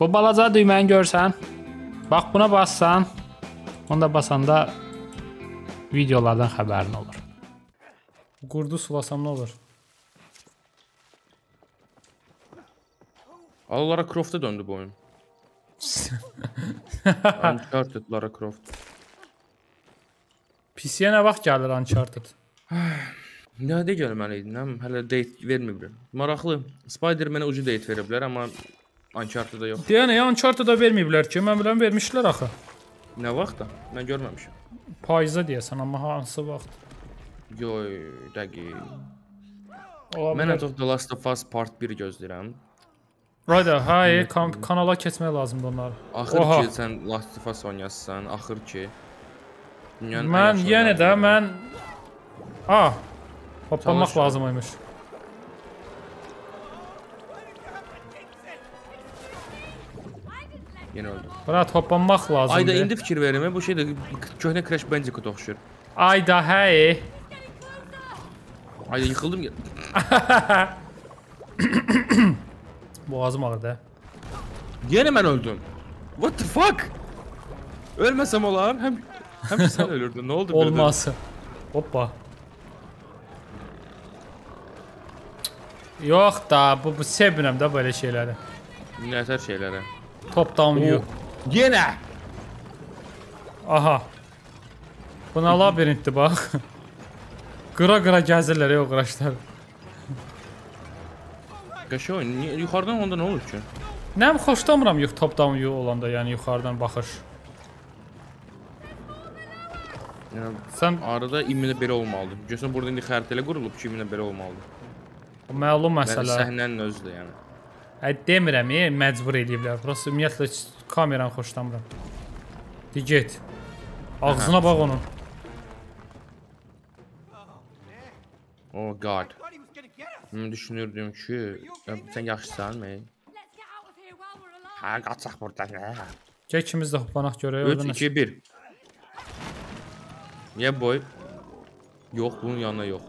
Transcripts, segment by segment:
Bu balaca düyməni görsən. Bax buna bassan. Onda basanda videolardan xəbərin olur. Qurdu sulasam nə olur? Al Lara Croft'a döndü bu oyun. Uncharted Lara Croft. PC-yə nə vaxt gəlir Uncharted? Nədə gəlməli idi? Nə hələ date vermir. Maraqlı. Spider-Man-ə ucu date veriblər, amma Uncharted-da yox. Deyən ya Uncharted-a verməyiblər ki, mən bilən vermişlər axı. Nə vaxtda? Mən görməmişəm. Payıza deyəsən, amma hansı vaxt? Yoy, dəqiq. Mən bilər. artıq The Last of Us Part 1 gözləyirəm. Rayda, hay, kan kanala keçmək lazımdır onlar. Axır Oha. ki sən Last of Us oynayassan, axır ki. Dünyanın ən Mən yenə də mən. Hoppanmaq Çalış. lazım imiş. Yenə öldüm. Brat hoppanmaq lazımdır. Ayda indi fikir verim, bu şey də köhnə Crash Bandicoot oxşur. Ayda, hey. Ayda yıxıldım. Boğazım ağrıdı. Yenə mən öldüm. What the fuck? Ölməsəm olar, həm həm sən ölürdün. Nə oldu birdən? Olmaz. Hoppa. Yox da, bu, bu sevmirəm də belə şeyləri. Nətər şeylərə. Top down view. Yenə. Aha. Buna labirintdir bax. Qıra-qıra gəzirlər o qıraşlar. Qəşə oyun. Niyə- Yuxarıdan onda nə olur ki? Nə bilim xoşlamıram yox top down view olanda, yəni yuxarıdan baxış. Yəni Sən arada iminə belə olmalıdır. Görsən burada indi xəritələ qurulub ki, iminə belə olmalıdır. məlum məsələ. səhnənin özüdür yəni. Demirəm, e, məcbur eləyiblər. Burası ümumiyyətlə kameranı xoşlamıram. De get. Ağzına bax onun. Oh god. Mən düşünürdüm ki, sən yaxşısan, alive. Hə, qaçaq burdan. Hə. Gəl ikimiz də hoppanaq görək 3 orada. 2 1. Niyə boy? Yox, bunun yanına yox.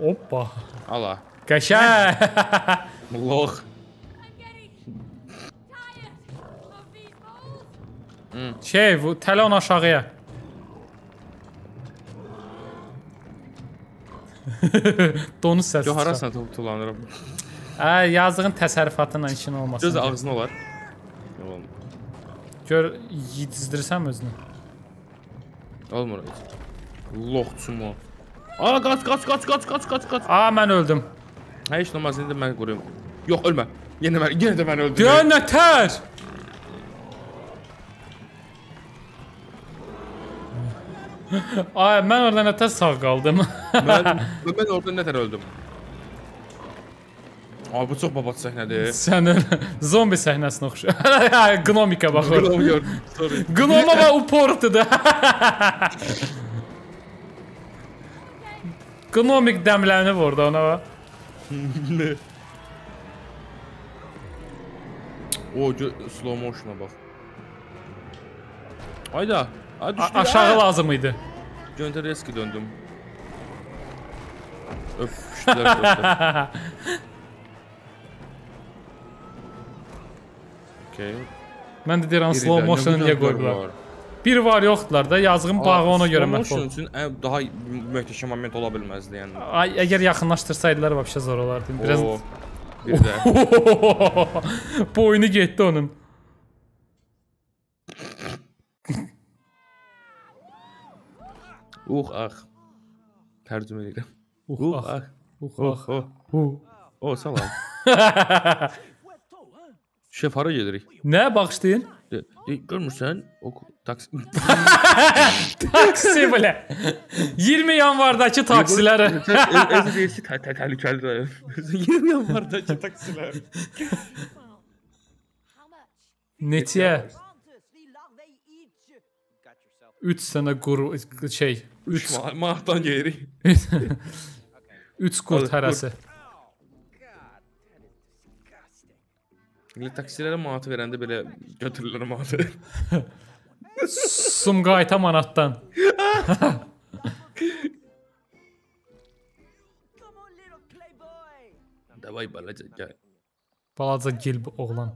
Hoppa. Ala. These balls. şey, bu tələ onu aşağıya. Donu səs. Yo çıxar. harasına tutulanıram. Hə, yazığın təsərrüfatıyla işin olmasın. Göz ağzına olar. Yox. Gör yedizdirsəm özünü. Olmur. Loxçum o. Aa, qaç, qaç, qaç, qaç, qaç, qaç, qaç. Aa, mən öldüm. Hə, heç olmaz, indi mən qoruyum. Yox, ölmə. Yenə mən, yenə də mən öldüm. Deyə nətər? Ay, mən orada nətər sağ qaldım. Mən, mən orada nətər öldüm? Ay, bu çox babat səhnədir. Sən zombi səhnəsinə oxşur. Gnomika baxır. Gördüm. Sorry. Gnoma və uportudur. Gnomik dəmlənib orada ona bax. O, gö- slow motion'a bax. Ayda. Ay A- düşdü. Aşağı lazım idi. Göntereski döndüm. Öpüşdülər. dostlar. Okay. Mən də deyirəm slow Biridə motion nə niyə qədər qoyublar? var? Bir var yoxdular da, yazığın bağı ona görə Slow məhv motion oldu. üçün ən daha möhtəşəm moment ola bilməzdi yəni. Ay, əgər yaxınlaşdırsaydılar vəbşə zor olardı. Biraz O, bir də. boynu getdi onun. Uh, ax. Tərcümə edirəm. Uh, Uh, ah, ax. uh, Oh, ah. oh. Uh. O, salam. Şef hara gedirik? Nə bağışlayın? De, de, görmürsən? O Taksi. taksi bile. 20 yanvardaki taksiler. Özü deyilsin təhlükəlidir. 20 yanvardaki taksiler. Netiye. 3 sene guru şey. 3 mahtan geri. 3 kurt hərəsi. Millet taksilərə maatı verəndə belə götürürlər maatı. Sumqayıta manatdan. Davay balaca gəl. Balaca gil oğlan.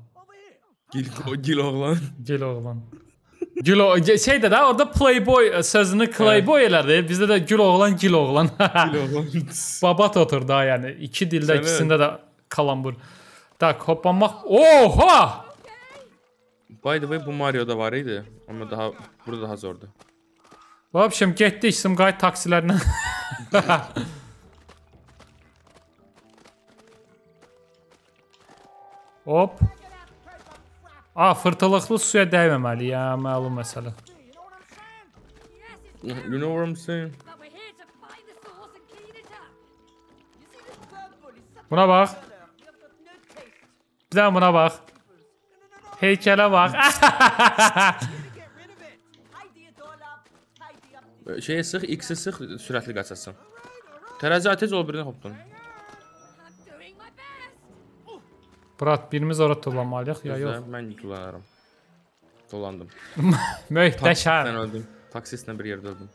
Gil, gil oğlan. Gil oğlan. Gül o şeydə də orada playboy sözünü playboy elədi. Bizdə də gül oğlan, gil oğlan. Gil oğlan. Babat otur da yəni iki dildə Sənə- ikisində də kalambur. Tak hoppanmaq. Oha! By the way bu Mario'da var idi. Ama daha burada daha zordu. В общем, getdik Sumqayıt taksilərlə. Hop. A, fırtılıqlı suya dəyməməli ya, məlum məsələ. Yes, it's You know what I'm saying? but we're here to find the source and clean it up. You see this purple is such Buna bax. color. You've got no taste. Bir də buna bax. Up the Şeye sıx, X-i sıx, sürətli qaçasın. Tərəzi tez ol birini hopdun. Brat, birimiz ora tullanmalıyıq ya yox. Mən dolanarım. Dolandım. Möhtəşəm. Taksistlə öldüm. Taksistlə bir yerdə öldüm.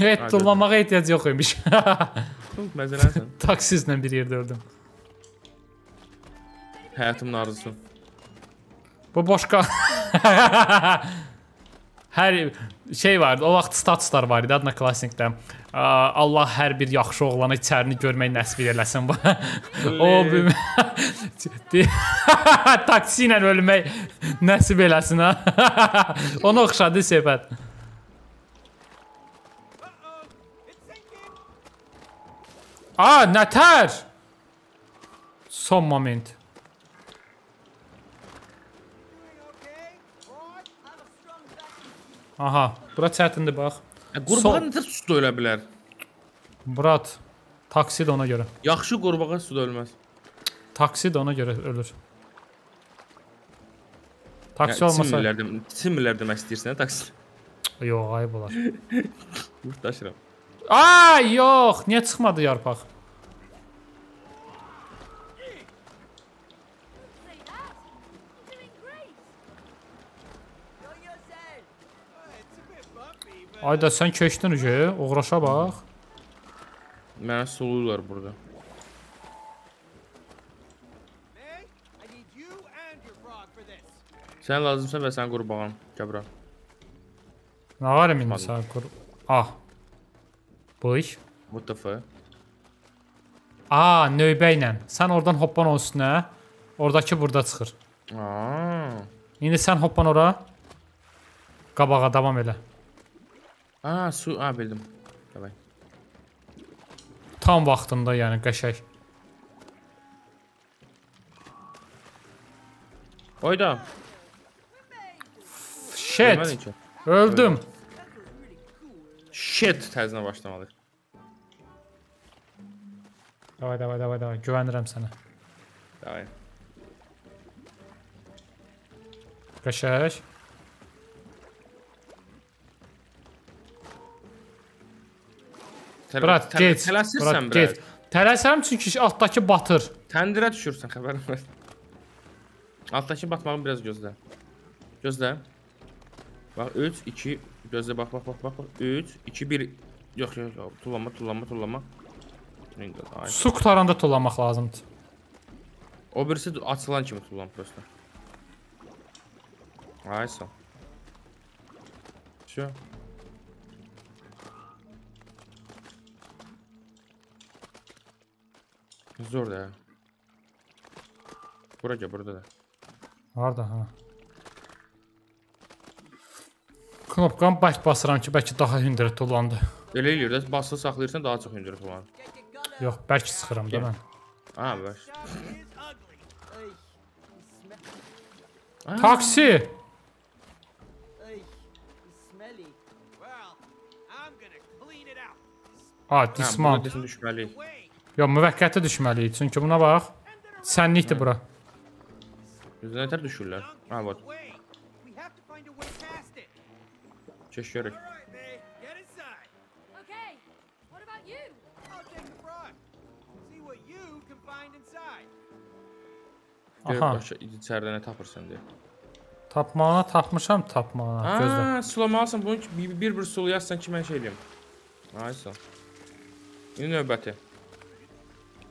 Evet, tullanmağa ehtiyac yox imiş. Məzələnsən. Taksizlə bir yerdə öldüm. Həyatımın arzusu. Bu boşqa hər şey vardı. O vaxt statuslar var idi adına klassikdə. Aa, Allah hər bir yaxşı oğlana içərini görmək nəsib eləsin. o taksi ilə ölmək nəsib eləsin ha. Ona oxşadı söhbət. Aa, nətər? Son moment. Aha, bura çətindir bax. E, qurbağa necə suda ölə bilər? Murat, taksi də ona görə. Yaxşı qurbağa suda ölməz. Taksi də ona görə ölür. Taksi Yəni, olmasa Simmirlər, dem demək istəyirsən, hə, taksi. yox, ayıb olar. Yurtdaşıram. Ay, yox, niyə çıxmadı yarpaq? Ayda sən keçdin ucu, uğraşa bax. Mənə soluyurlar burada. Sən lazımsan və sən qurbağan. Gəbra. Nə var indi sən qur. Ah. İş. What the fuck? Aa, növbə ilə. Sən oradan hoppan o üstünə. Oradakı burada çıxır. Aa. İndi sən hoppan ora. Qabağa davam elə. Aa, su, aa bildim. Davay. Tam vaxtında, yəni qəşəng. Oyda. Shit. Öldüm. Shit təzədən başlamalıyıq. Davay, davay, davay, davay. Güvənirəm sənə. Davay. Qəşəng. Brat, get. Tələsirsən get. Tələsərəm çünki altdakı batır. Təndirə düşürsən, xəbərin var. Altdakı batmağı biraz gözlə. Gözlə. Bax 3 2 gözlə bax bax bax bax. bax. 3 2 1 Yox yox yox. Tullanma tullanma tullanma. Su qutaranda tullamaq lazımdır. O birisi açılan kimi tullan prosta. Ay sağ. Zor da. Bura gel burada da. Harda ha? Knopqanı baş basıram ki, bəlkə daha hündürə tullandı. Elə eləyir də basılı saxlayırsan daha çox hündürə tullanır. Yox, bəlkə sıxıram da mən. Ha sm- Taksi! ey, smelly. Well, I'm gonna clean it out. A, Ha, burada dismount. düşməliyik. Yox, müvəqqəti düşməliyik. Çünki buna bax. Sənlikdir bura. Yüzünə nətər düşürlər? Ha it. Keş görək. Aha. içəridə nə tapırsan deyə. Tapmağına tapmışam, tapmağına. Gözlə. Aa, sulamalısan. Bunu ki- bir bir, bir sulu yazsan ki mən şey eləyim. Ay sağ. ol. İndi növbəti.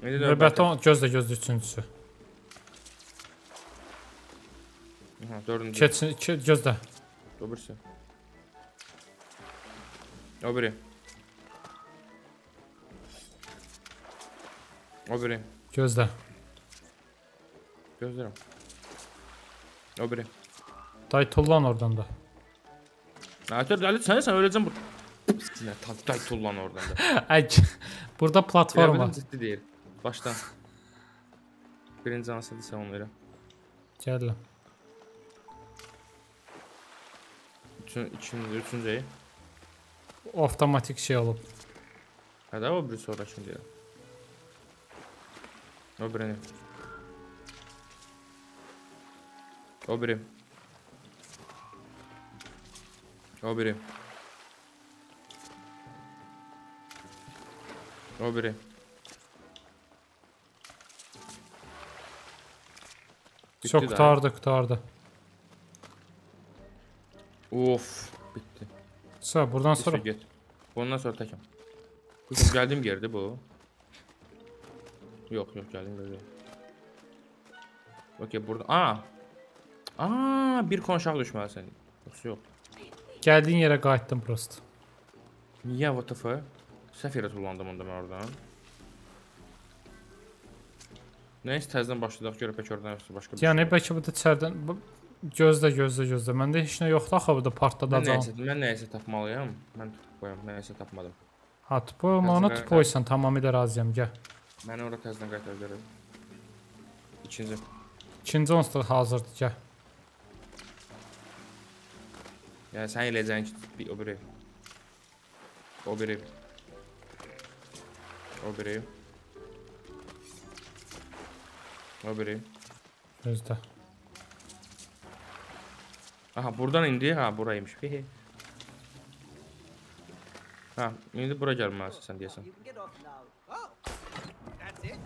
İndi Növbəti növbəti. o- gözlə, gözlə üçüncüsü. Aha, dördüncü. Keçsin, ke, gözlə. O birisi. O biri. O biri. Gözlə. Gözlerim. O biri. Day tullan oradan da. Nadir Ali sen sen öleceğim bu. Sinə tay tullan oradan da. Əg. Burada platform Forma var. ciddi değil. Baştan. Birinci hansıdır sen onu verəm. Gəlirəm. Üçün, ikinci, üçüncüyü. Avtomatik şey olub. Hadi o biri sonra şimdi ya. O birini. O biri. O biri. O biri. Bitti Çox daha. qutardı, qutardı. Of, bitti. Sağ, buradan Bir sonra get. Bundan sonra təkəm. Kuzum geldiğim yerdi bu. Yok yok geldiğim yerde. Okey burada. Aa. Aa bir konşaq düşməlisən. Yoxsa yox. gəldiyin yerə qayıtdım prosto. Niyə WTF? Səhv yerə tullandım onda mən oradan. Nəysə təzədən başladıq görək bəlkə oradan başqa bir Yəni şey. bəlkə bu da içərdən bu- gözlə, gözlə, gözlə. Məndə heç nə yoxdur axı burada Mən partladacağam. nəysə, mən nəysə tapmalıyam. Mən tutub nəysə tapmadım. Ha, tupoyum, ona Təzə- tupoysan tamamilə razıyam, gəl. Məni ora təzədən qaytar görək. İkinci. İkinci onsuz da hazırdır, gəl. Yəni sən eləyəcəyin ki, o biri. O biri. O biri. O biri. Gözlə. Aha buradan indi. Ha buraymış. Hehe. Ha indi bura gəlməlisən sən deyəsən. You can get off now. Oh, that's it.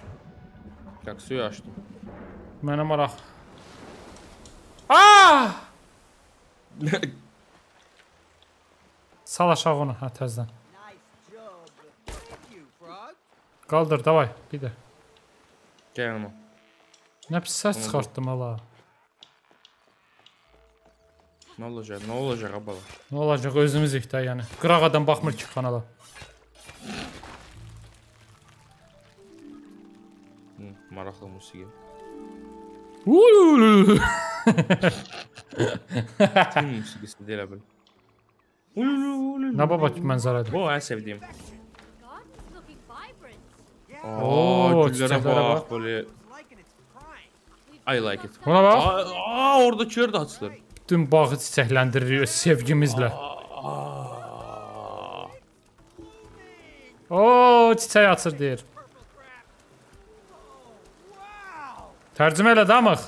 Bak suyu açdım. Mənə maraq. Ah! Sal aşağı onu, hə təzədən. Nice job. Thank you, Frog. Qaldır, davay, bir də. Gəl yanıma. Nə pis səs çıxartdım hala. Nə olacaq? Nə olacaq abala? Nə olacaq özümüzük də yəni. Qıraq adam baxmır ki kanala. Hı, maraqlı musiqi. Uuu. Film musiqisi deyilə bil. Nə baba mənzərədir. Bu ən sevdiyim. Garden's looking vibrant. Aa, Oo, güllərə çiçəklərə bax, bax. böyle Like its prime. I like it. Buna bax. Aa, orada kör də açılır. Bütün bağı çiçəkləndiririk öz sevgimizlə. Oo, çiçək açır deyir. Tərcümə elə damıq.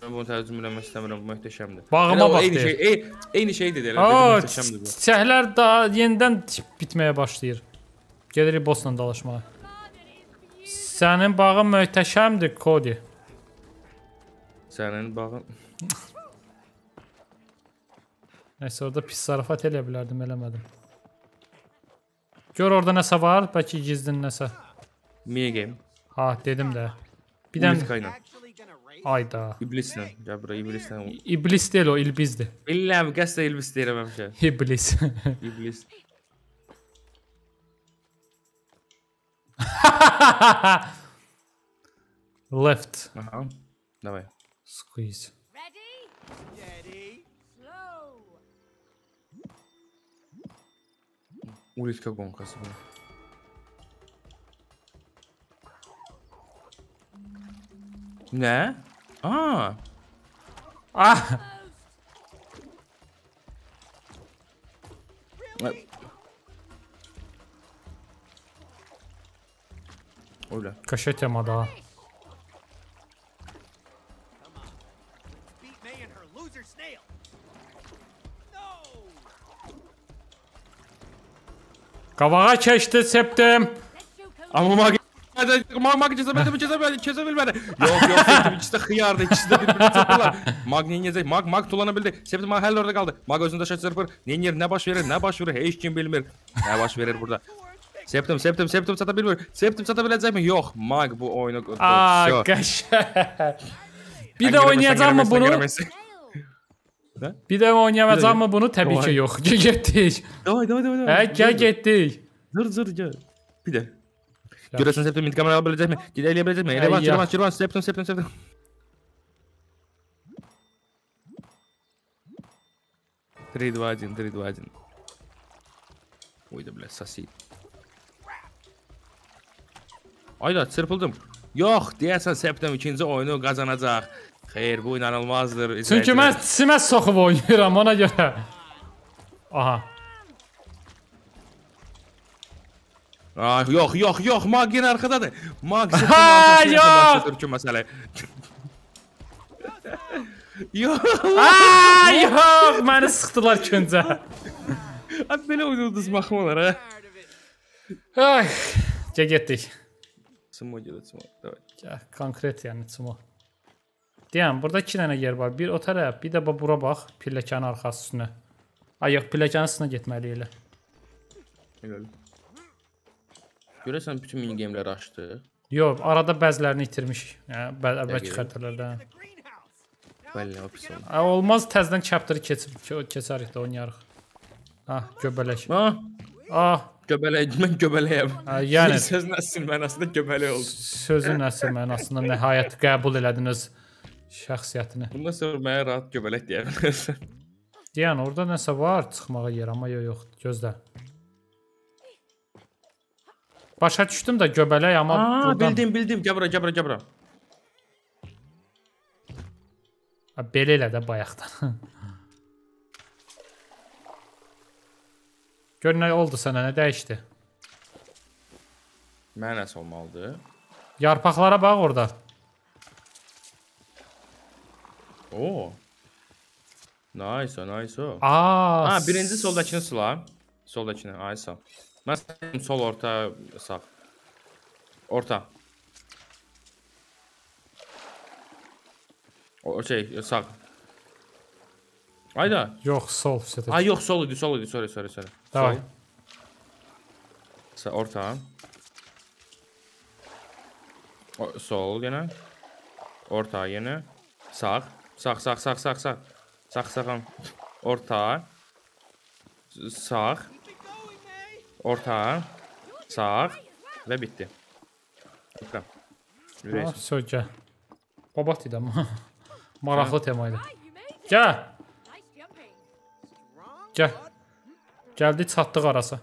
Mən bunu tərcümə eləmək istəmirəm, bu möhtəşəmdir. Bağıma o bax eyni deyir. şey, ey, eyni şeydir dedim, Möhtəşəmdir bu. çiçəklər daha yenidən bitməyə başlayır. Gedirik bossla dalaşmağa. Sənin bağın möhtəşəmdir, Cody. Sənin bağın Nəysə orada pis zarafat eləyə bilərdim, eləmədim. Gör orada nəsə var, bəlkə gizlin nəsə. Mia game. Ha, dedim də. Bir dən Ulitka ilə. Ayda. İblislə. Gəl bura iblislə. İblis deyil o, ilbizdir. Bilmirəm, qəsdə iblis deyirəm həmişə. İblis. İblis. Left. Ага. Давай. Squeeze. Улитка гонка с Не? А. А. Э, her loser snail. No. Qabağa keçdi, septim. Let's show Cody. Amma mag Mag mag cezemedi mi cezemedi cezemedi. Yok yok septim ikisi de hıyardı ikisi de birbirini sapırlar. Mag neyin yiyecek mag mag tullanabildi. Septim mag həll orada qaldı. Mag özündə şaş zırpır. Neyin yer nə baş verir nə baş verir heç kim bilmir. Nə baş verir burada. Septim septim septim sata bilmir. Septim sata biləcəkmi? Yox. Mag bu oyunu Aa, Всё. qəşəng. Bir Sən də girəməzsən, oynayacaqmı girəməzsən, bunu? girəməzsən. Bir də oynayacaqmı Bir də- bunu? Təbii ki, yox. Getdik. Davay davay davay. Hə, gəl getdik. Zır zır gel. Bir de. Görəsən Septim intiqam ala biləcəkmi? Gedə eləyə biləcəkmi? Elə Ay, var, ya. var, var, Septim, Septim, Septim. Три, два, один, три, два, один. Ой da bile sasi. Ayda çırpıldım. Yox, deyəsən Septim ikinci oyunu qazanacaq. Xeyr, bu inanılmazdır. Çünki mən simə soxub oynayıram ona görə. Aha. Ah, yox, yox, yox, Mag yenə arxadadır. Mag Ha, yox! Türkü məsələ. yox. Aa, yox, məni sıxdılar küncə. Abi belə oynadınız baxım olar ha. Ay, getdik. Sumo gedə, sumo. Davay. Konkret yəni çumo. Deyəm, burada 2 dənə yer var. Bir o tərəf, bir də bax bura bax, pilləkənin arxası üstünə. Ay yox, pilləkənin üstünə getməli elə. Elə. Görəsən bütün mini gameləri açdı. Yox, arada bəzilərini itirmişik. Yəni əvvəlki Dəqiq. xəritələrdə. Bəli, o pis oldu. Olmaz təzədən chapter keçib keçərik də oynayarıq. Ha, göbələk. Ah, Ah, göbələk, mən göbələyəm. Yəni. sözün əsl mənasında göbələk oldu. sözün əsl mənasında nəhayət qəbul elədin öz şəxsiyyətini. Bundan sonra mənə rahat göbələk deyə bilərsən. Deyən orada nəsə var çıxmağa yer, amma yox, yox, gözlə. Başa düşdüm də göbələk amma Aa, buradan bildim, bildim. Gəl bura, gəl bura, gəl bura. Belə elə də bayaqdan. Gör nə oldu sənə, nə dəyişdi? Mənə nəsə olmalıdır. Yarpaqlara bax orada. Oo. Nice, o, nice. o. Aa, Ha, birinci soldakını sula. Soldakını, ay sağ. Mən sol orta sağ. Orta. O şey, sağ. Ayda. yox, sol üstə. Ay yox, sol idi, sol idi. Sorry, sorry, sorry. Davay. Sol. Sağ, orta. O, sol yenə. Orta yenə. Sağ. Sağ, sağ, sağ, sağ, sağ. Sağ, sağ. Orta. Sağ. Orta. Sağ. Və bitdi. Bakalım. Ha, Yürəyəcək. sögə. Babat idi amma. Maraqlı tema idi. Right, you made it. Gəl, Nice jumping. Gəl. Gəldi çatdıq arası.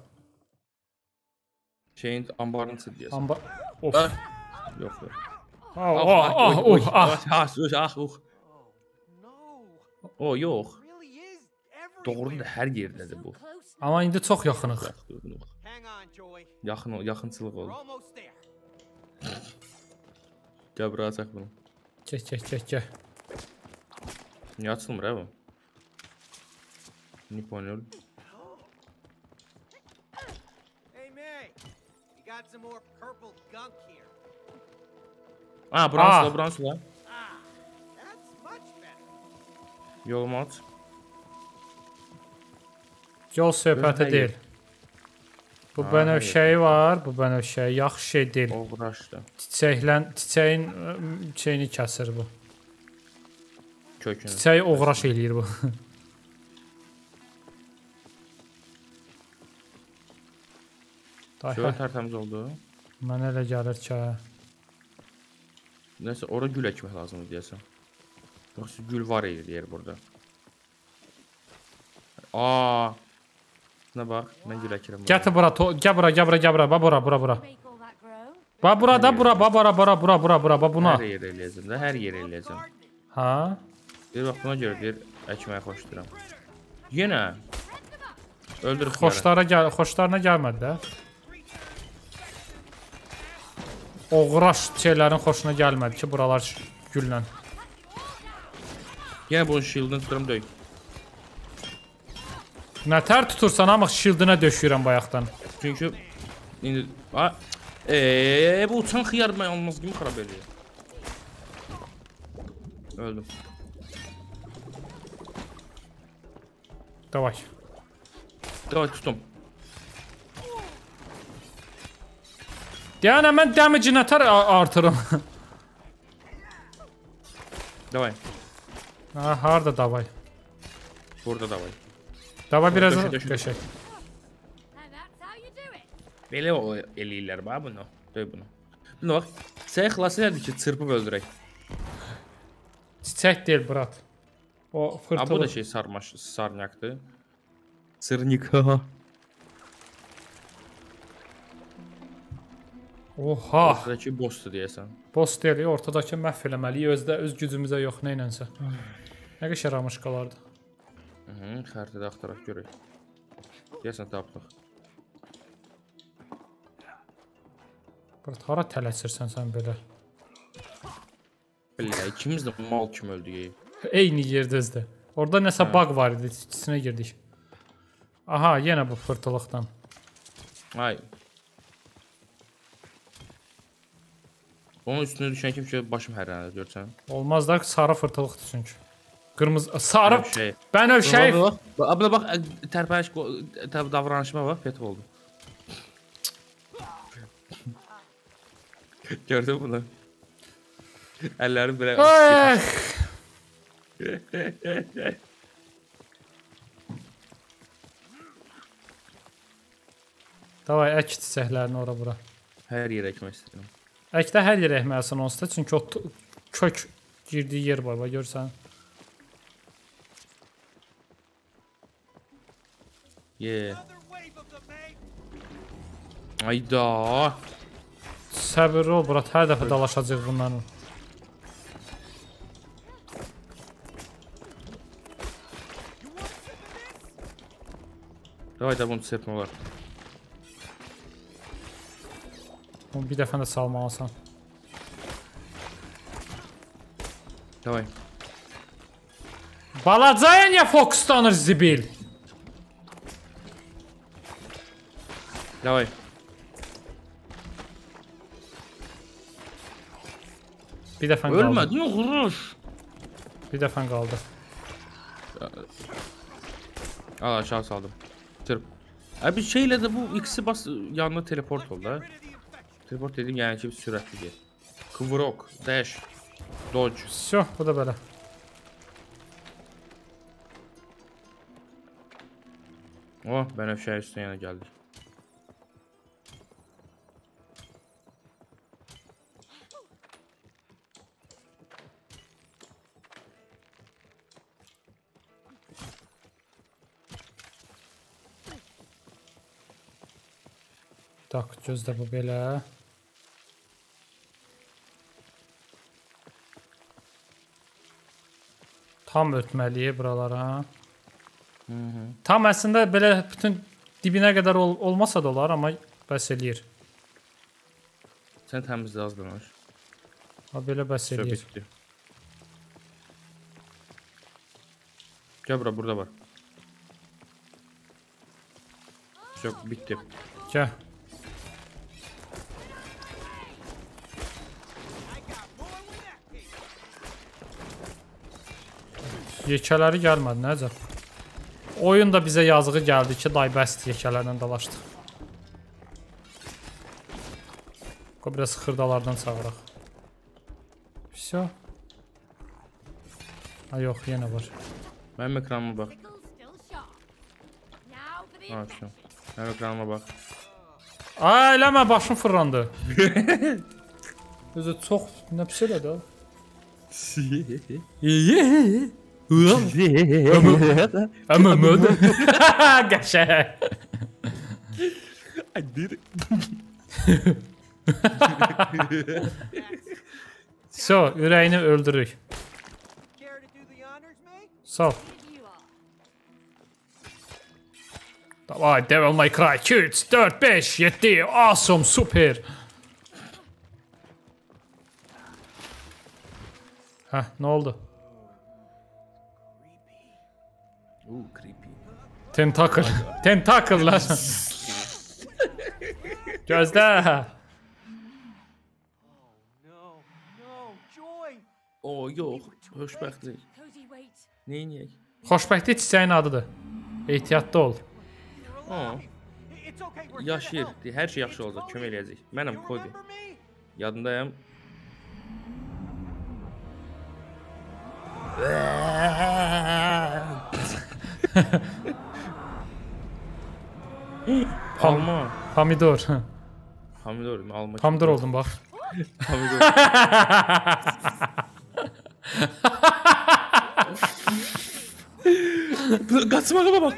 Şeyin ambarını sil deyəsən. Amba Of. Yox, yox. Ah, ah, ah, uh, ah. Ah, ah, uh. O, yox. everywhere. Doğrudur, hər yerdədir bu. Amma indi çox yaxınıq. Yaxın yaxınçılıq We're ol. almost there. Gəl bura çək bunu. Gəl, gəl, gəl, gəl. Niyə açılmır ha bu? Sula, buranı sula. That's much better. Yolumu aç. Yol söhbəti deyil. Bu Ha, bənövşəyi var, bu bənövşəyi yaxşı şey deyil. Uğraşdı. Çiçəklə, çiçəyin şeyini kəsir bu. Kökünü. Çiçəyi oğraş eləyir bu. Şöyle Day, tertemiz oldu. mənə elə gəlir ki, hə. Neyse orada gül ekmek lazım diyesem. Yoksa gül var yer burada. Aa. Ne bak ben gül burada. gətir bura, gəl bura, gəl bura, gəl bura, bax bura, bura, bura. Bax bura da, bura, bax bura, bura, bura, bura, bura, bax buna. Her yer eləyəcəm də, hər yer eləyəcəm. Ha? Bir bax buna görə deyir əkməyi xoşduram. Yenə. Öldür Xoşlara gəl, xoşlarına gəlmədi də. Oğraş şeylərin xoşuna gəlmədi ki, buralar ş- güllə. Yenə bunun shield'ını tuturam döy. Nətər tutursan amma shieldına döşüyürəm bayaqdan. Çünki indi a eee bu uçan xiyar mən olmaz kimi xarab eləyir. Öldüm. Davay. Davay tutum. Yəni mən damage nətər a- artırım? Davay. Ha, harda davay. Burada da var. Davay biraz you do it. Belə o eləyirlər bax bunu. Döy bunu. Buna bax. Səyə xilas elədi ki, çırpıb öldürək. Çiçək deyil, brat. O Ha bu da fırtılı. şey sarmaş, sarnyaqdır. Sırnika. Oha. Ortadakı bossdur deyəsən. Boss deyil, ortadakı məhv eləməliyik. Özdə öz gücümüzə yox, nə ilənsə. Nə qəşəng ramışqalardı. Mhm, xəritədə axtaraq görək. Deyəsən tapdıq. Brat, hara tələsirsən sən belə? Belə ikimiz də mal kimi öldük. Eyni yerdəzdə. Orada nəsə bug var idi, içinə girdik. Aha, yenə bu fırtılıqdan. Ay. Onun üstünə düşən kimi ki başım hərlənir görsən. Olmaz da sarı fırtılıqdır çünki. Qırmızı sarı Şey. bənövşəy. Bax, bax, ə, tərpəniş tə- davranışıma bax, pet oldu. Gördün bunu? Əllərim belə Ay! Davay ək çiçəklərini ora bura. hər yerə əkmək istəyirəm. Əkdə hər yerə əkməlisən onsuz da çünki o kök girdiyi yer var, bax görsən. Yeah. Ayda. Səbirli ol, brat, hər dəfə dalaşacağıq bunlarla. Davay da bunu sepmə Bunu bir dəfə də salmalısan. Davay. Balacaya niyə fokuslanır zibil? Davay. Bir dəfə qaldı. Ölmədin, vuruş. Bir dəfə qaldı. Al aşağı saldım. Tırp. Abi şeylə də bu ikisi bas yanına teleport oldu ha. Teleport dedim yəni ki sürətli gəl. Kıvrok, dash, dodge. Всё, bu da belə. Oh, bənövşə üstünə yenə gəldik. Tak, gözlə bu belə. Tam ötməliyik buralara. Tam əslində belə bütün dibinə qədər ol olmasa da olar, amma bəs eləyir. Sən təmizlə az danış. Ha belə bəs eləyir. Söhbətdir. Gəl bura, burada var. Çok bitti. Gəl. Yekələri gəlmədi, nəcə? Oyun da bizə yazığı gəldi ki, day bəsdir yekələrlə dalaşdıq. Qoy biraz xırdalardan çağıraq. Всё. Ha yox, yenə var. Mənim ekranıma bax. Pickle's still sharp. Now for the Ha, şu. Mənim ekranıma bax. Ay, eləmə, başım fırlandı. Özü çox nə pis elədi o. Amma mədə. Qəşəng. So, ürəyini öldürürük. Care to do the honors, mate? Sağ ol. you are. Davay, Devil May Cry 2, 3, 4, 5, 7, awesome, super. Hə, nə oldu? Tentacle. Tentacle'lar. Gözlə. No, no, Joy. O, yox. Xoşbəxtlik. Neyniyək? Xoşbəxtlik çiçəyin adıdır. Ehtiyatlı ol. O, yaşayır. Hər şey yaxşı olacaq. Kömək eləyəcək. Mənəm Cody. remember me? Yadındayım. Alma. Pomidor. Pomidor mu? Alma. Pomidor oldum bax. Pomidor. Kaçmağa bak.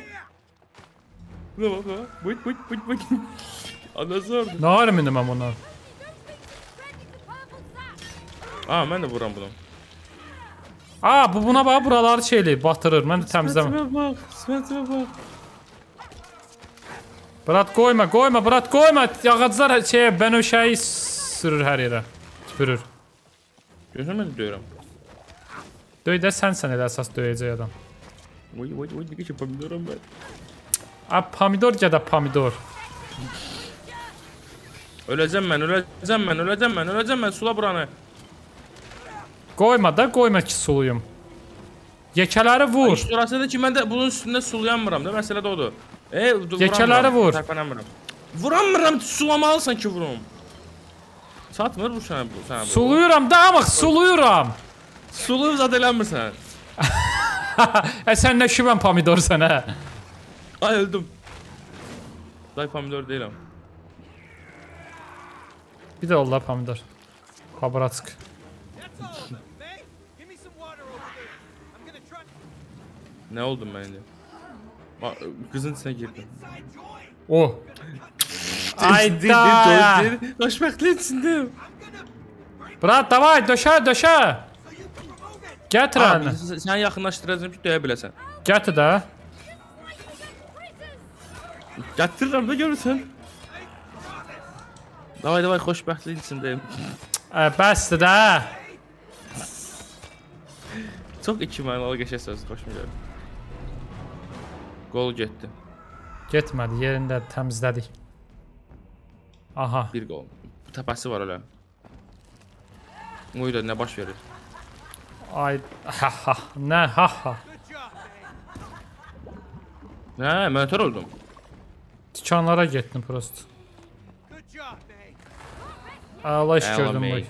Buna bak ha. Bıt bıt bıt bıt. Anası orada. Nə var indi mən ona? Aa mən də vuram bunu. Aa bu buna bax buraları şeyli batırır. Mən də təmizləməm. Sifətimə bax. Sifətimə bax. Brat qoyma, qoyma, brat qoyma. Ağaclar şey bənövşəyi sürür hər yerə. Tüpürür. Görürsən mən də döyürəm. Döydə sənsən elə əsas döyəcək adam. Oy oy oy nə qədər pomidoram mən. A pomidor gədə pomidor. Öləcəm mən, öləcəm mən, öləcəm mən, öləcəm mən. Sula buranı. Qoyma da, qoyma ki suluyum. Yekələri vur. İşte orasıdır ki mən də bunun üstündə sulayamıram da. Məsələ də odur. E, Yekələri vur. Tərpənəmirəm. Vuramıram, sulamalısan ki vurum. Satmır bu sənə bu, sənə bu. Suluyuram da, amma suluyuram. Sulu zad eləmirsən. Ə sən nə şivən pomidorsan hə? Ay öldüm. Day pomidor deyiləm. Bir də olla pomidor. Pabratsk. That's all of them. May, give me some water over there. I'm gonna try. Nə oldum mən indi? Qızın içinə girdim. O. Ayda. Xoşbəxtlik içindəyim. Brat, davay, döşə, döşə. Gətir əlini. sən yaxınlaşdıracağam ki, döyə biləsən. Gətir də. Gətirirəm də görürsən. Davay davay xoşbəxtlik içindəyim. Ə, bəsdir də. Çox iki mənalı qəşəng söz, xoşuma gəlir. Qol getdi. Getmədi, yerində təmizlədik. Aha. Bir qol. Təpəsi var elə. Uyda nə baş verir? Ay, ha ha. Nə ha ha. May. Hə, mən ötər oldum. Dükanlara getdim prost. Əla iş gördüm bu.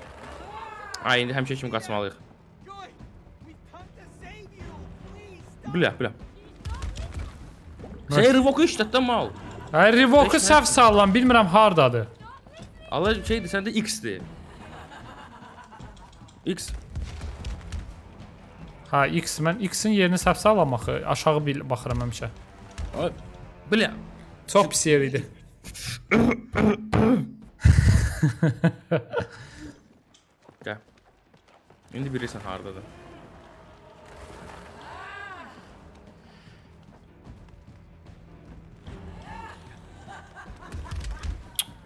Ay, indi həmişə kimi qaçmalıyıq. Joy, we've Şey revoku işlətdən mal. Ay, Revoku səhv sallam, bilmirəm hardadır. Allah şeydir, səndə X-dir. X. Ha, X, mən X-in yerini səhv sallam axı. Aşağı bil baxıram həmişə. Bilə. Çox pis yer idi. Gəl. İndi bilirsən hardadır.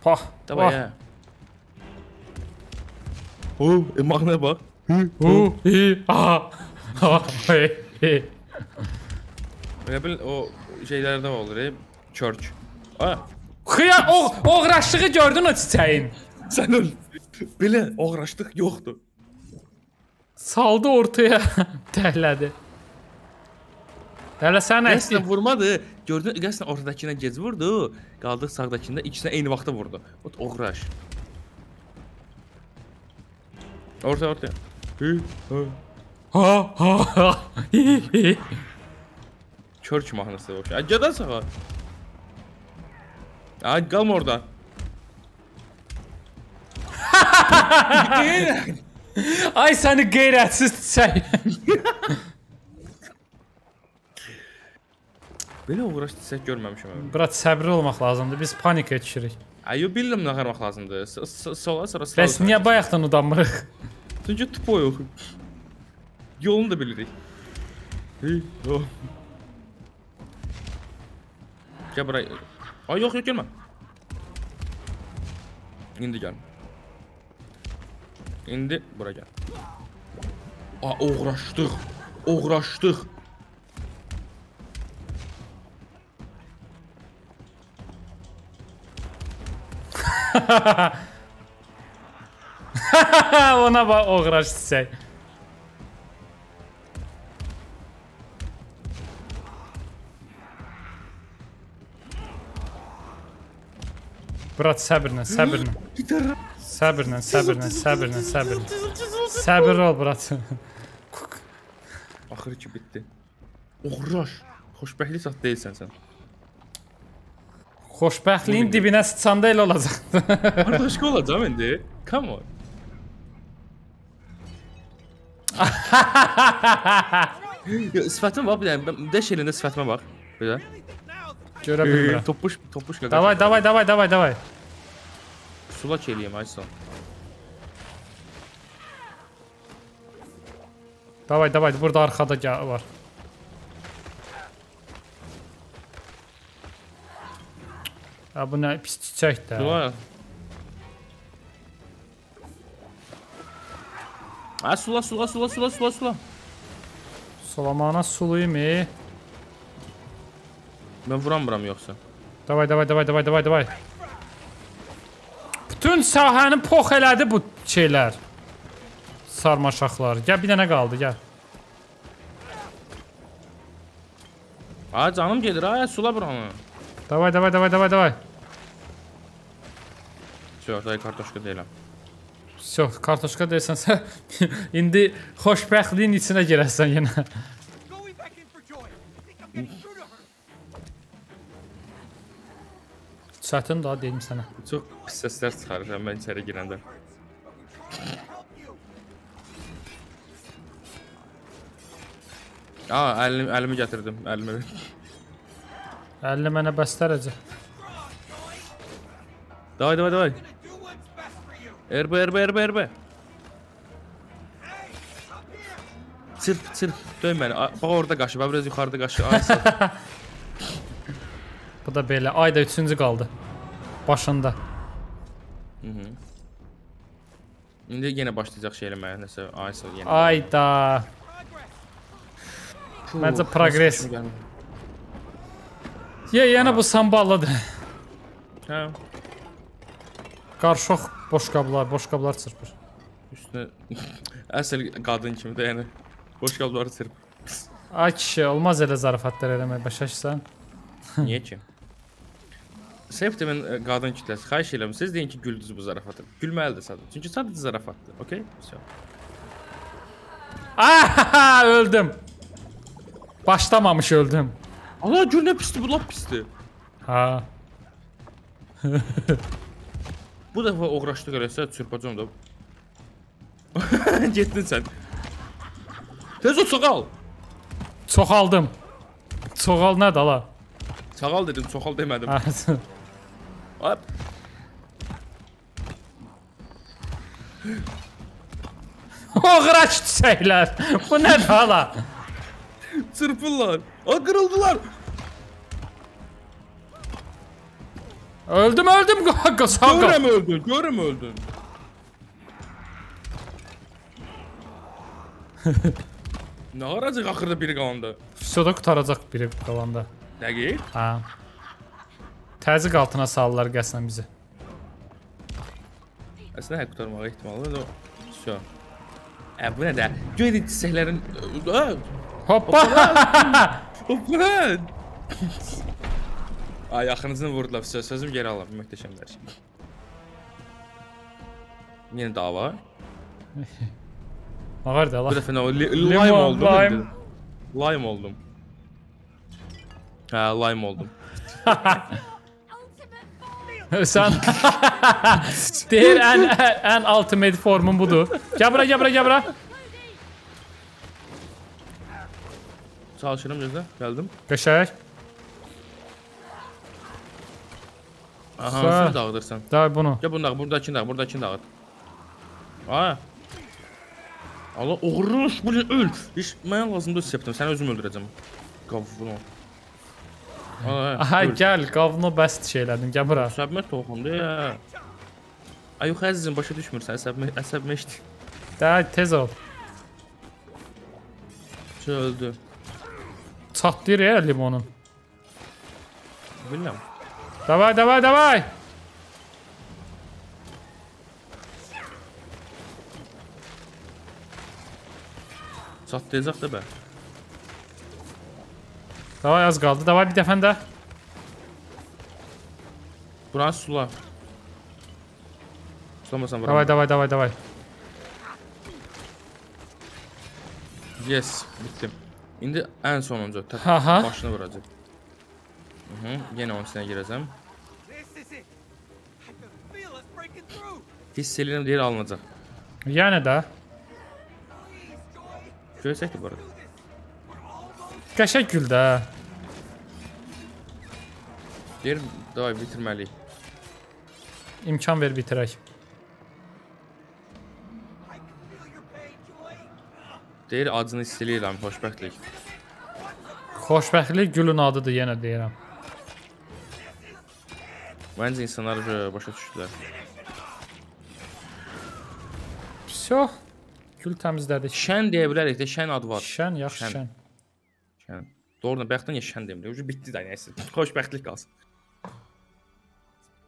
Pah. Davay, pah. hə. Oo, e, mahnaya bax. Hu, hi, ha. Ha, he, he. Elə bil o şeylərdə olur, e, church. Ay, Xıya, o, oğraşlığı gördün o çiçəyin. sən öl. Belə oğraşdıq yoxdur. Saldı ortaya, dəhlədi. Hələ sən əkdin. vurmadı. Gördün, qəsdən ortadakına gec vurdu. Qaldıq sağdakında ikisinə eyni vaxtda vurdu. O oğraş. Orta orta. Ha, ha, ha. Hi. Church mahnısı o şey. Ay, Gədə sağa. Ay, qalma orada. Ay səni qeyrətsiz çiçək. Belə uğraş desək görməmişəm. Brat səbirli olmaq lazımdır. Biz panikaya düşürük. Ay, yo bilmirəm nə qarmaq lazımdır. Sola sonra sağa. Bəs niyə bayaqdan udanmırıq? Çünki tupoyuq. Yolunu da bilirik. Hey, oh. Gəl bura. Ay yox, yox gəlmə. İndi gəl. İndi bura gəl. A, oğraşdıq. Oğraşdıq. Ona bax oğraş çiçək. Brat səbirlə, səbirlə. Səbirlə, səbirlə, səbirlə, səbirlə. Səbir ol brat. Axır ki bitdi. Uğraş. Xoşbəxtlik zat deyilsən sən. Xoşbəxtliyin dibinə sıçanda elə olacaq. Var başqa olacam indi. Come on. ya, sifətimə bax bir dənə. Bir də şeirində sifətimə bax. Belə. Görə bilmirəm. Topuş, topuş qaqa. Davay, davay, davay, davay, davay. Sulak eləyim ay son. Davay, davay. Burada arkada gəl var. Ya bu nə pis çiçəkdir. Sula. Ay sula sula sula sula sula sula. Solamana suluyum. e. Mən vuramıram yoxsa. Davay, davay, davay, davay, davay, davay. Bütün sahəni pox elədi bu şeylər. Sarmaşaqlar. Gəl bir dənə qaldı, gəl. Ay canım gedir ay sula buranı. Davay, davay, davay, davay, davay. Yox, day kartoşka deyiləm. Всё, kartoşka desənsə indi xoşbəxtliyin içinə girəsən yenə. Going back in for Joy. I think I'm getting through to her. Çətin daha deyim sənə. Çox pis səslər çıxarır mən içəri girəndə. Aa, əlimi, əlimi gətirdim, əlimi. 50 mənə bəstərəcək. Davay, davay, davay. Erbe, erbe, erbe, erbe. Çırp, çırp. Dön məni. Bax orada qaşı, bax biraz yuxarıda qaşı. Ay. Bu da belə. Ayda 3-cü qaldı. Başında. İndi yenə başlayacaq şey eləməyə, nəsə ISO yenə. Ayda. Puh, məncə nasıl progress. Ya yenə bu samballıdır. Hə, Qarşıq boşqablar, boşqablar çırpır. üstünə əsl qadın kimi də yəni boş qabları çırp. Ay kişi, olmaz elə zarafatlar eləmək, başa düşsən? Niyə ki? Septimin e, qadın kütləsi xahiş edirəm. Siz deyin ki, güldünüz bu zarafatı. Gülməlidir sadəcə. Çünki sadəcə zarafatdır. Okay? So. Ah, öldüm. Başlamamış öldüm. Allah gül nə pisdir, bu lap pisdir. Ha. Bu dəfə uğraşdıq eləsə çırpacam da. Getdin sən. Tez ol çoxal. Çoxaldım. Çoxal nədir ala? Sağal dedim, çoxal demədim. Hop. Oğraç çiçəklər. Bu nədir ala? Çırpırlar. Aa qırıldılar. Öldüm, öldüm. Qaqqa, sağ qal. Görəm öldün, görəm öldün. Nə aracıq axırda biri qalanda? Fisoda qutaracaq biri qalanda. Dəqiq. Ha. Təzyiq altına salırlar qəsdən bizi. Əslində həqiq qurtarmağa ehtimalı. Şo. Ə bu nə də? Göy çiçəklərin Aa, Hoppa! Hoppan. Ay yaxınızını vurdular. Söz sözüm geri alıram. Möhtəşəmlər. Yenə dava. Ağardı Bu ala. dəfə nə oldu? Li- Limon, Lime oldum. lime. indi. Lime oldum. Hə, lime oldum. Ultimate form. Sən deyir ən ən ultimate formun budur. Gəl bura, gəl bura, gəl bura. Çalışıram gözlə. Gəldim. Qəşəng. Aha, hansı dağıdırsan? Day bunu. Gəl bunu dağıt, buradakini dağıt, buradakini dağıt. Aa. Allah uğruş, bu öl. Heç mənə lazımdır septim. Səni özüm öldürəcəm. Qavunu. Aha, gəl, qavunu bəst şeylədim. Gəl bura. Əsəbmə toxundu ya. Ay yox əzizim başa düşmürsən. Əsəbmə əsəbmə işdi. Də tez ol. Öldü. Ya limonun. Bilmirəm. Davay, davay, davay. Çatlayacaq da bə. Davay az qaldı. Davay bir dəfən də. Buranı sula. Sulamasan Davay, buranı. davay, davay, davay. Yes, bitdim. İndi ən sonuncu tə- Aha. başını vuracaq. Mhm. Yenə onun içinə girəcəm. Hiss edirəm deyir alınacaq. Yəni də Görəcəkdir bu arada. qəşəng gül də. Deyir, davay bitirməliyik. İmkan ver bitirək. Deyir, acını hiss eləyirəm, xoşbəxtlik. Xoşbəxtlik gülün adıdır yenə deyirəm. Məncə insanlar başa düşdülər. Vso. Gül təmizlədik. Şən deyə bilərik də, şən adı var. Şən, yaxşı Şən. şən. Doğrudan bəxtdən ya şən demirik. Ucu bitdi də nəsə. Xoşbəxtlik qalsın.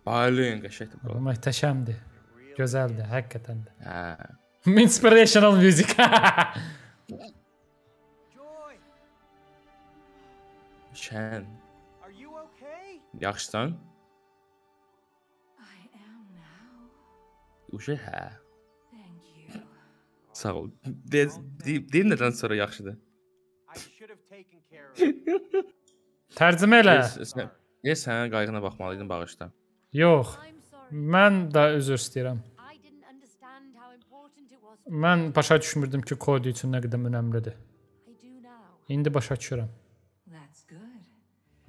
Bayılın qəşəngdir bu. Möhtəşəmdir. Gözəldir, həqiqətən də. Hə. Inspirational music. Joy, Şən. are you okay? Yaxşısan? I am now. Uşu hə. Thank you. Sağ ol. De, de, deyim nədən sonra yaxşıdır. I should have taken care of it. Tərcümə elə. Sən, ya sənin qayğına baxmalıydın bağışda. Yox. Mən də üzr istəyirəm. Mən başa düşmürdüm ki, kod üçün nə qədər önəmlidir. İndi başa düşürəm.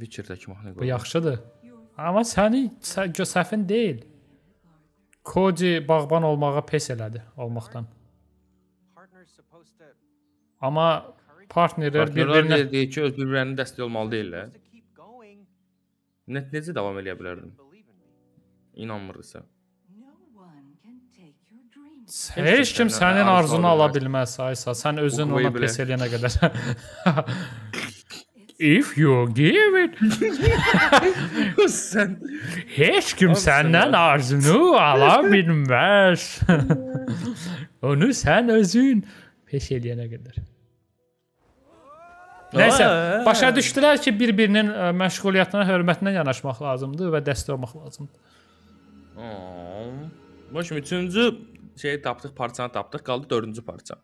Witcher-dəki mahnı Bu yaxşıdır. Amma səni sə- səhvin deyil. Koji bağban olmağa pes elədi olmaqdan. Amma partnerlər bir-birinə deyir ki, öz bir-birlərinin dəstək olmalı going. Nə, necə davam eləyə bilərdim? İnanmırdısa. Heç kim sənin arzunu ala bilməz Aysa. Sən özün ona pes eləyənə qədər. If you give it, Sən heç kim səndən arzunu ala bilməz. Onu sən özün pes eləyənə qədər. Nəysə, başa düşdülər ki, bir-birinin ə, məşğuliyyətinə, hörmətinə yanaşmaq lazımdır və dəstək olmaq lazımdır. Başım üçüncü şey tapdıq, parçanı tapdıq, qaldı dördüncü parça.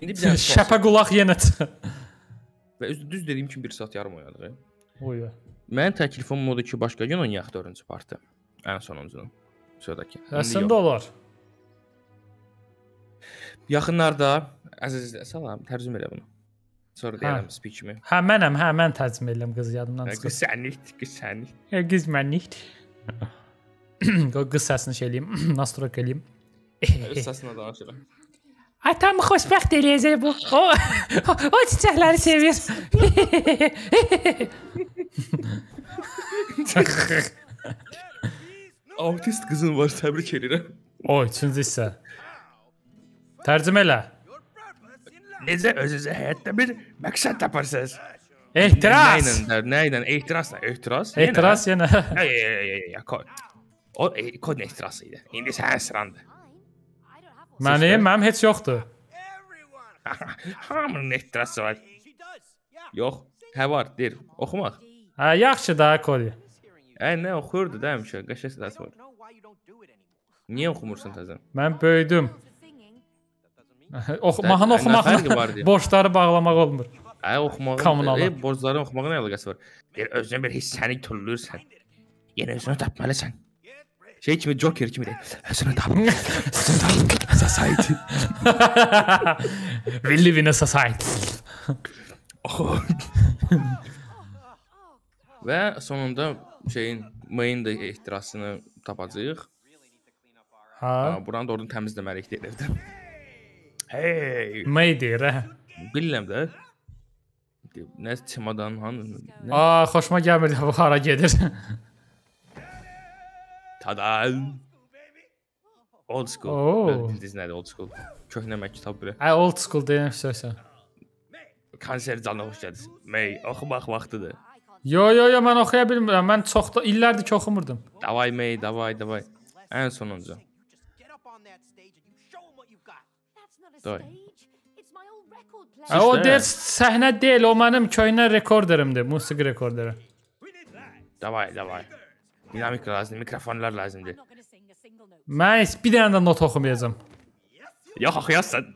İndi bir dənə Şəpə qulaq yenə. Və üz düz dediyim kimi 1 saat yarım oynadıq. Oy. Mənim təklifim odur ki, başqa gün oynayaq dördüncü partı. Ən sonuncunu. İndi Əslində olar. Yaxınlarda əziz salam, tərcümə elə bunu. Sonra deyərəm speech-imi. Hə mənəm, hə mən tərcümə edirəm qız yadımdan çıxır. Qız sənlik, qız sənlik. Qız mənlik. Qız səsini şey eləyim, nastroq eləyim. Öz səsinə danışıram. Atam xoşbəxt eləyəcək bu. O o çiçəkləri sevir. Autist qızın var, təbrik edirəm. o üçüncü hissə. Tərcümə elə. Necə özünüzə həyatda bir məqsəd taparsınız? Ehtiras. Nə ilə, nə ilə? Ehtirasla, ehtiras. Ehtiras yenə. Ya, ya, ya, ya, ya, kod. O e, kod ehtirası idi. İndi sənin sırandır. Fine. I don't have one. Mənim, mənim heç yoxdur. Everyone. Hamının ehtirası var. She does. Yeah. Yox, hə var, deyir. Oxumaq. Hə yaxşı da Kodi. He's hearing you. Ə, nə oxuyurdu da həmişə, qəşəng I səsi var. don't know why you don't do it anymore. Niyə oxumursan təzən? Mən böyüdüm. For singing. That doesn't mean Ox mahnı Nə- nə fərqi var oxumaqla deyə. borcları bağlamaq olmur. Ə, oxumağın, Kommunala. e, borcların oxumağın nə əlaqəsi var? Deyir, özünə bir hissəni tullursan. Yenə özünü tapmalısan. Şey kimi Joker kimi deyir. Özünü tap. Özünü tap. Society. We live in a society. Oxu. Və sonunda şeyin main də ehtirasını tapacağıq. Ha, Ha, buranı da oradan təmizləməliyik deyirdi. Hey, may deyir, hə. bilmirəm də. Nə çimadan han nə Aa, xoşuma gəlmir bu hara gedir. tada. Old school. Oo. Bildiniz nədir old school? Köhnə məktəb biri. Ay old school deyim sözsə. Konser canına xoş gəldiniz. May oxumaq vaxtıdır. Yo yo yo mən oxuya bilmirəm. Mən çox da illərdir ki oxumurdum. Davay May, davay, davay. Ən sonuncu. you just get up on that stage and you show them what you've got. That's not a Doğru. stage. It's my old record player. Ha, o İşte. deyir səhnə deyil, o mənim köhnə rekorderimdir, musiqi rekorderi. Davay, davay. Dinamik lazımdır, mikrofonlar lazımdır. I'm not going to sing a single note. Mən heç bir dənə də not oxumayacağam. Yox, oxuyarsan.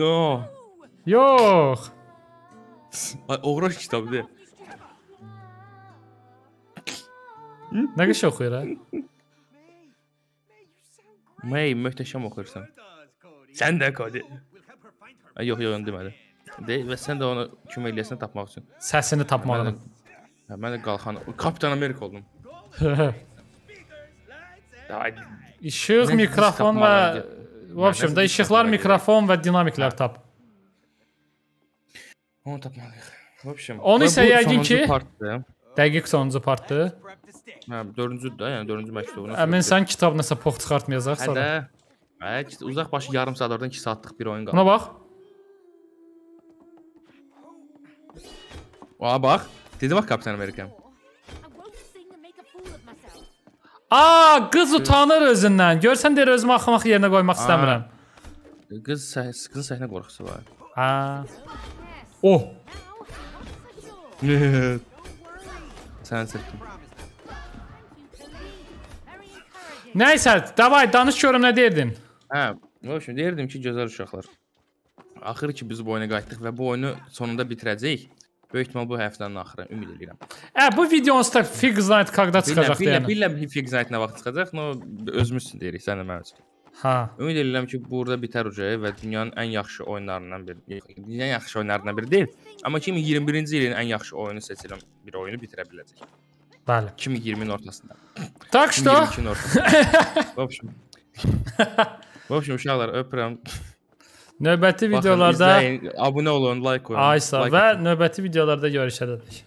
Oh. Yox. Ay, Oğraş kitabıdır. Nə qəşəng oxuyur ha? May, möhtəşəm oxuyursan. Sən də Cody. Ay, yox, yox, onu demədi. De və sən də onu kömək eləyəsən tapmaq üçün. Səsini Mən də, tapmalıyam. hə, mən də qalxan Kapitan Amerika oldum. Ay, İşıq, Nə- mikrofon biz və tapmalıyıq. v общем da biz işıqlar, tapmalıyıq. mikrofon və dinamiklər tap. Onu tapmalıyıq. В общем, Onu və isə bu yəqin sonuncu ki- partdır. Dəqiq sonuncu partdır. Prep to stick. Hə, dördüncüdür də, yəni dördüncü məktubun. Əmin sən kitab nəsə pox çıxartmayacaq Hə sonra. də. Hə, ki- uzaq başı yarım saat oradan 2 saatlıq bir oyun qaldı. Buna bax. Aa bax. Dedi bax Kapitan Amerika. A qız utanır özündən. Görsən deyir özümü axmaq yerinə qoymaq istəmirəm. Qız qızın səhnə qorxusu var. Ha. Oh. For sure. Sən encouraging. Nəysə, davay danış görüm nə deyirdin? Hə, şimdi deyirdim ki, gözəl uşaqlar. Axır ki biz bu oyuna qayıtdıq və bu oyunu sonunda bitirəcəyik. Böyük ehtimal bu həftənin axırı ümid edirəm. Ə, bu videonun da Fig Night когда Billə, çıxacaq billə, yəni. billə Fix Night nə vaxt çıxacaq? No, özümüz üçün deyirik, sən də mənim üçün. Ha. Ümid edirəm ki, burada bitər uca və dünyanın ən yaxşı oyunlarından biri, yox, dünyanın ən yaxşı oyunlarından biri deyil. Amma 2021-ci ilin ən yaxşı oyunu seçilən bir oyunu bitirə biləcək. Bəli. 2020-nin ortasında. Так что 2022-nin ortasında. В общем. В общем, uşaqlar öpürəm. növbəti Baxın, videolarda izləyin, abunə olun, like qoyun. Aysa like və atın. növbəti videolarda görüşərik.